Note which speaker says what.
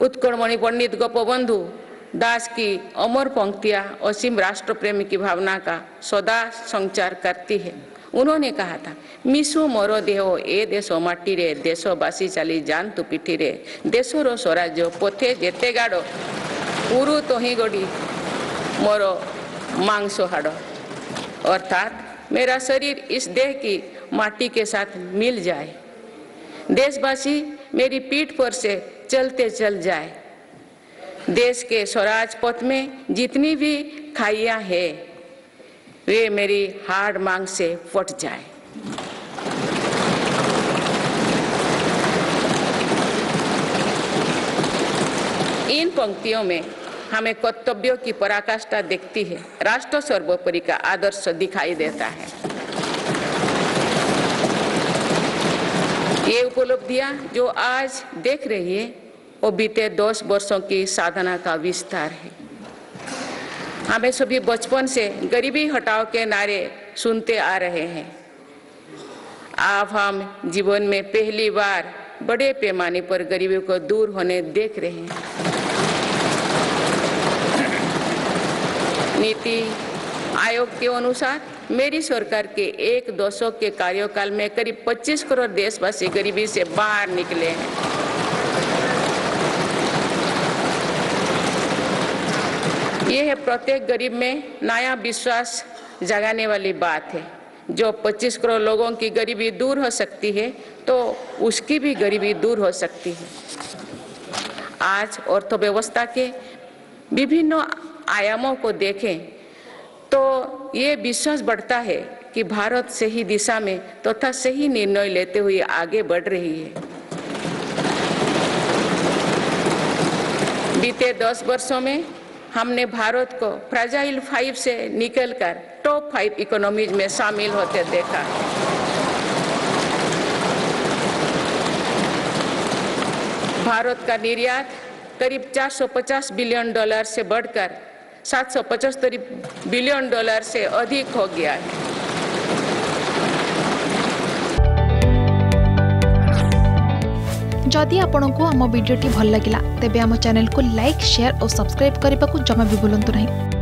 Speaker 1: उत्कलमणि पंडित गोपबंधु दास की अमर पंक्तियाँ असीम राष्ट्र प्रेम की भावना का सदा संचार करती है उन्होंने कहा था मिशु मोर देह ए देश माटी रे देशवासी चली जातु पिठी रे देशर स्वराज्य पथे जेते गाड़ उरु तही गड़ी मोर मांस हाड़ अर्थात मेरा शरीर इस देह की माटी के साथ मिल जाए देशवासी मेरी पीठ पर से चलते चल जाए। देश के स्वराज पथ में जितनी भी खाइयाँ है, वे मेरी हार्ड मांग से फट जाए। इन पंक्तियों में हमें कर्तव्यों की पराकाष्ठा दिखती है। राष्ट्र सर्वोपरि का आदर्श दिखाई देता है। उपलब्धियाँ जो आज देख रही है, वो बीते दस वर्षों की साधना का विस्तार है। हमें सभी बचपन से गरीबी हटाओ के नारे सुनते आ रहे हैं। अब हम जीवन में पहली बार बड़े पैमाने पर गरीबी को दूर होने देख रहे हैं। नीति आयोग के अनुसार मेरी सरकार के एक दशक के कार्यकाल में करीब 25 करोड़ देशवासी गरीबी से बाहर निकले हैं। ये है प्रत्येक गरीब में नया विश्वास जगाने वाली बात है। जो 25 करोड़ लोगों की गरीबी दूर हो सकती है तो उसकी भी गरीबी दूर हो सकती है। आज अर्थव्यवस्था के विभिन्न आयामों को देखें तो ये विश्वास बढ़ता है कि भारत सही दिशा में तथा तो सही निर्णय लेते हुए आगे बढ़ रही है। बीते दस वर्षों में हमने भारत को फ्राजाइल फाइव से निकलकर टॉप फाइव इकोनॉमीज में शामिल होते देखा। भारत का निर्यात करीब 450 बिलियन डॉलर से बढ़कर सात सौ पचहत्तर बिलियन डॉलर से अधिक हो गया है.
Speaker 2: जदि आपंक आम भिडी भल लगा तेब आम को लाइक, शेयर और सब्सक्राइब करने को जमा भी बुलां नहीं।